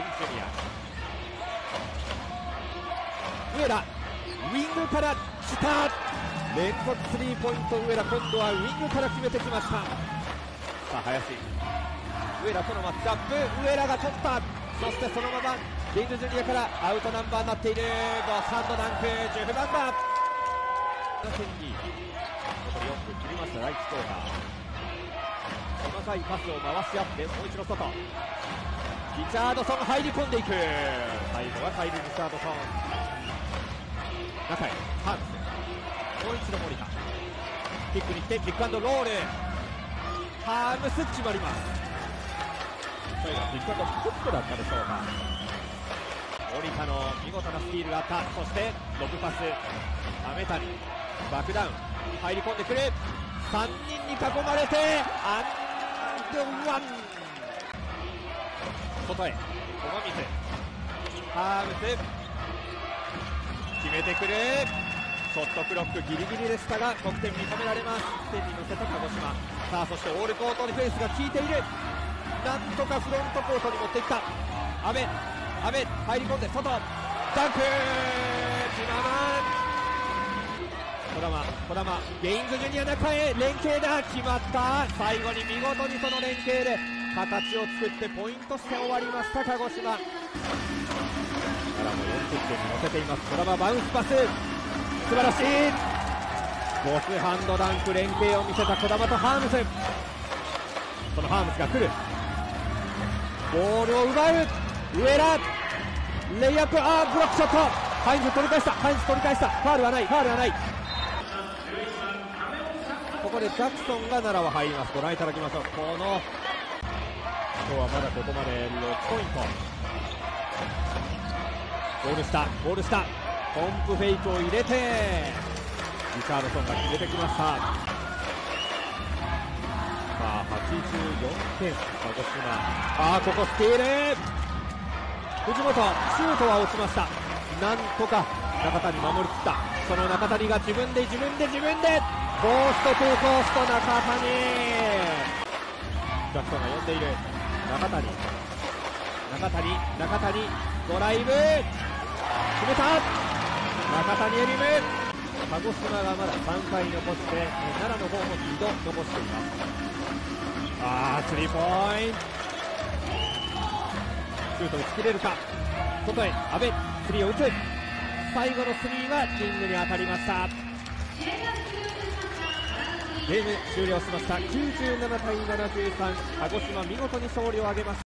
ンジュニア。上田。ウィングから来た。連続スリーポイント上田。今度はウィングから決めてきました。さあ林。上田とのマッチアップ。上田が取った。そしてそのままリングジュニアからアウトナンバーになっている。ボスハンドダンク。10番だ7点残り4分切りました。第1クォーター細かいパスを回し合ってもう一度外リチャードソン入り込んでいく。最後はカイル・リチャードソン。中へハーブスもう一度森田。キックに来てピックアンドロール。ハームス決まります。最後はピックアンドフックだったでしょうか。森田の見事なスティールがあった。そしてロブパス。飴谷バックダウン入り込んでくる。3人に囲まれてアンドワン外へ駒水ハームス決めてくる。ショットクロックギリギリでしたが得点認められます。点に乗せた鹿児島。さあそしてオールコートにフェイスが効いている。なんとかフロントコートに持っていった。阿部阿部入り込んで外。ダンクジママン児玉ゲインズジュニア中へ連携だ。決まった。最後に見事にその連携で形を作ってポイントして終わりました鹿児島。からも40点に乗せています。児玉バウンスパス。素晴らしい。ボスハンドダンク連携を見せた児玉とハームス。そのハームスが来る。ボールを奪う。上田。レイアップ。あブロックショット。ハインズ取り返した。ハインズ取り返した。ファールはない。ファールはない。ここでジャクソンが奈良は入ります。ご覧いただきましょう。この今日はまだここまで6ポイント。ゴール下ゴール下。ポンプフェイクを入れてリチャードソンが決めてきました。さあ84点。鹿児島。ああここスティール藤本シュートは落ちました。なんとか中谷守りきった。その中谷が自分で自分で自分でコーストトゥーコースト中谷。ジャクソンが呼んでいる。中谷。中谷中谷ドライブ。決めた。中谷エリム。鹿児島がまだ3回残して奈良の方も2度残しています。あースリーポイント。シュート打ち切れるか。外へ阿部スリーを打つ。最後のスリーはリングに当たりました。ゲーム終了しました。97対73鹿児島見事に勝利を挙げました